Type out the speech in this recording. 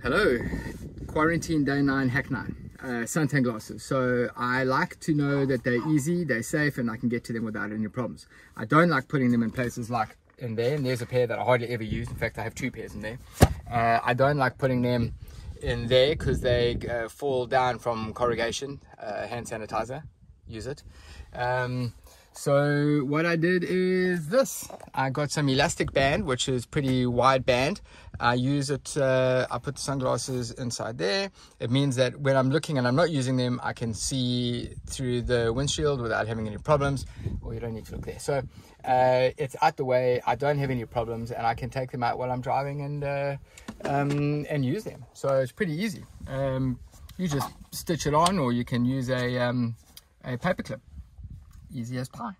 Hello, quarantine day nine, hack nine, uh, suntan glasses. So I like to know that they're easy, they're safe, and I can get to them without any problems. I don't like putting them in places like in there, and there's a pair that I hardly ever use. In fact, I have two pairs in there. Uh, I don't like putting them in there because they uh, fall down from corrugation, uh, hand sanitizer, use it. Um, so what I did is this. I got some elastic band, which is pretty wide band. I use it, uh, I put the sunglasses inside there. It means that when I'm looking and I'm not using them, I can see through the windshield without having any problems. Or you don't need to look there. So uh, it's out the way. I don't have any problems and I can take them out while I'm driving and, uh, um, and use them. So it's pretty easy. Um, you just stitch it on or you can use a, um, a paper clip easy as pie.